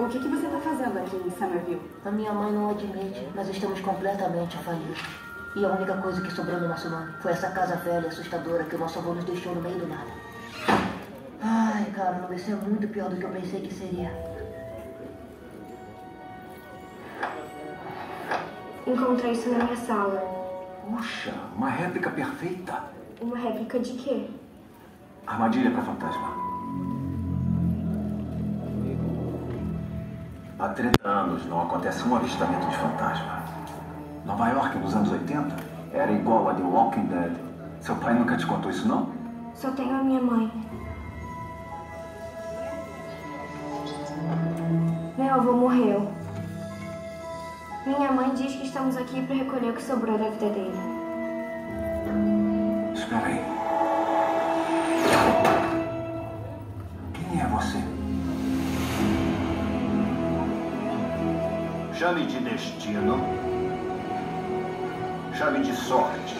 O que, que você está fazendo aqui em Somerville? A minha mãe não admite, mas estamos completamente falidos. E a única coisa que sobrou no nosso nome foi essa casa velha assustadora que o nosso avô nos deixou no meio do nada. Ai, cara, isso é muito pior do que eu pensei que seria. Encontrei isso na minha sala. Puxa, uma réplica perfeita. Uma réplica de quê? Armadilha para fantasma. Há 30 anos não acontece um avistamento de fantasma. Nova York nos anos 80 era igual a The Walking Dead. Seu pai nunca te contou isso, não? Só tenho a minha mãe. Meu avô morreu. Minha mãe diz que estamos aqui para recolher o que sobrou da vida dele. Espera aí. Chame de destino. Chame de sorte.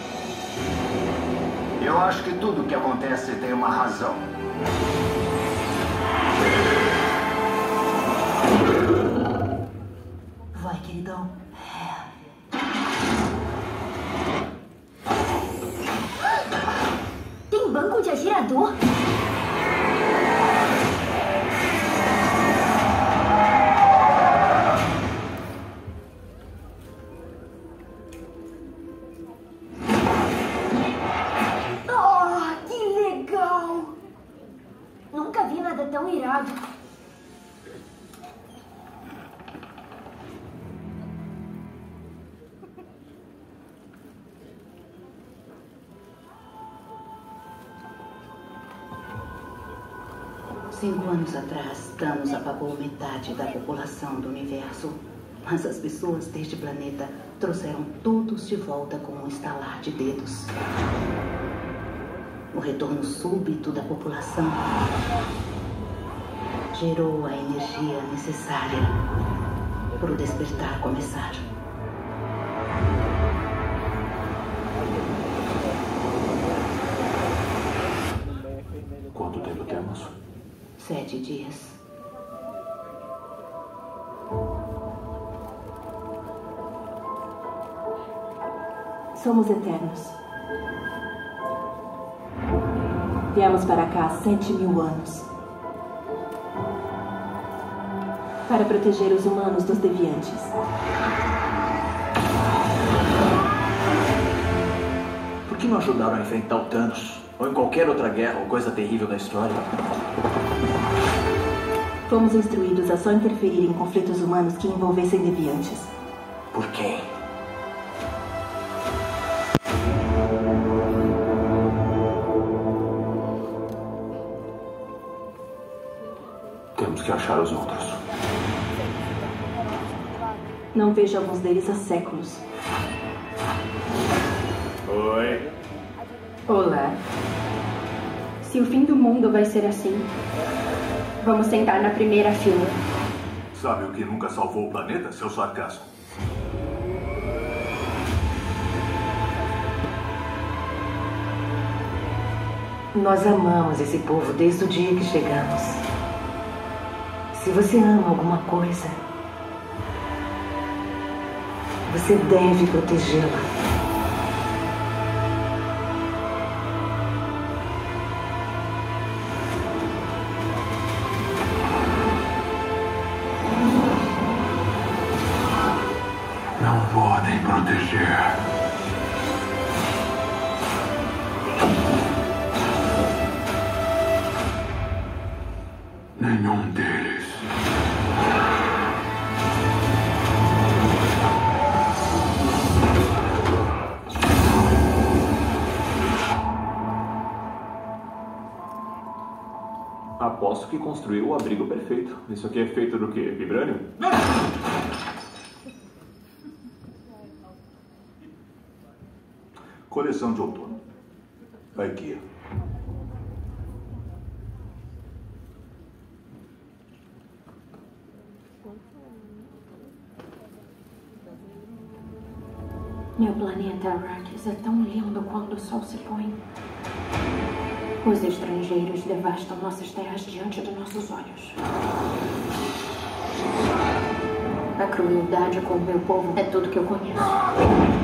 Eu acho que tudo que acontece tem uma razão. Vai, queridão. Tem banco de atirador? Cinco anos atrás, Thanos apagou metade da população do universo. Mas as pessoas deste planeta trouxeram todos de volta com um estalar de dedos. O retorno súbito da população gerou a energia necessária para o despertar começar. Sete dias. Somos eternos. Viemos para cá há sete mil anos. Para proteger os humanos dos deviantes. Por que não ajudaram a enfrentar o Thanos? Ou em qualquer outra guerra ou coisa terrível da história? Fomos instruídos a só interferir em conflitos humanos que envolvessem deviantes. Por quem? Temos que achar os outros. Não vejo alguns deles há séculos. Oi. Olá. Se o fim do mundo vai ser assim, vamos sentar na primeira fila. Sabe o que nunca salvou o planeta? Seu sarcasmo. Nós amamos esse povo desde o dia que chegamos. Se você ama alguma coisa, você deve protegê-la. Proteger. Nenhum deles. Aposto que construiu o abrigo perfeito. Isso aqui é feito do quê? Vibrânio? Coleção de outono. Aqui. Meu planeta Arrakis é tão lindo quando o sol se põe. Os estrangeiros devastam nossas terras diante de nossos olhos. A crueldade com o meu povo é tudo que eu conheço.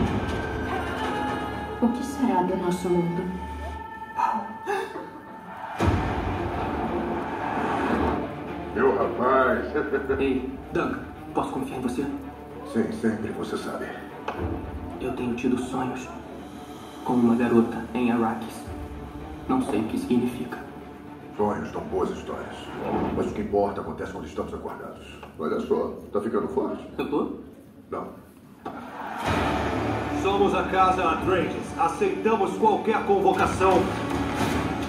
O que será do nosso mundo? Meu rapaz. Ei, Duncan, posso confiar em você? Sim, sempre, você sabe. Eu tenho tido sonhos com uma garota em Arrakis. Não sei o que significa. Sonhos dão boas histórias. Mas o que importa acontece quando estamos acordados. Olha só, tá ficando forte? Eu tô? Não. Somos a Casa Atreides. Aceitamos qualquer convocação,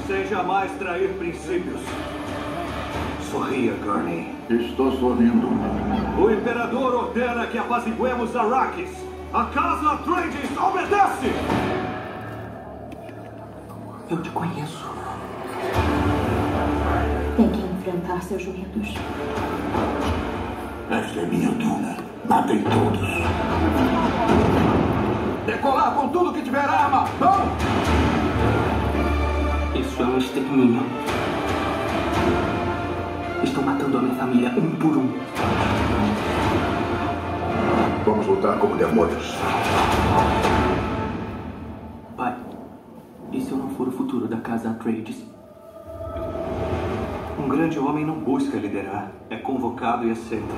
sem jamais trair princípios. Sorria, Gurney. Estou sorrindo. O Imperador ordena que apaziguemos Arrakis. A Casa Atreides obedece! Eu te conheço. Tem que enfrentar seus medos. Esta é minha duna. Matem todos. Decolar com tudo que Vamos! Isso é um extermínio. Estão matando a minha família um por um. Vamos lutar como demônios. Pai, e se eu não for o futuro da casa Atreides? Um grande homem não busca liderar, é convocado e aceita.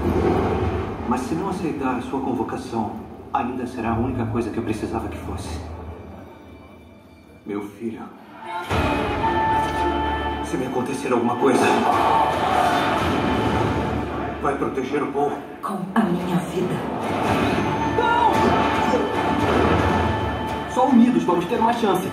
Mas se não aceitar a sua convocação, ainda será a única coisa que eu precisava que fosse. Meu filho. Se me acontecer alguma coisa, vai proteger o povo. Com a minha vida. Só unidos vamos ter uma chance.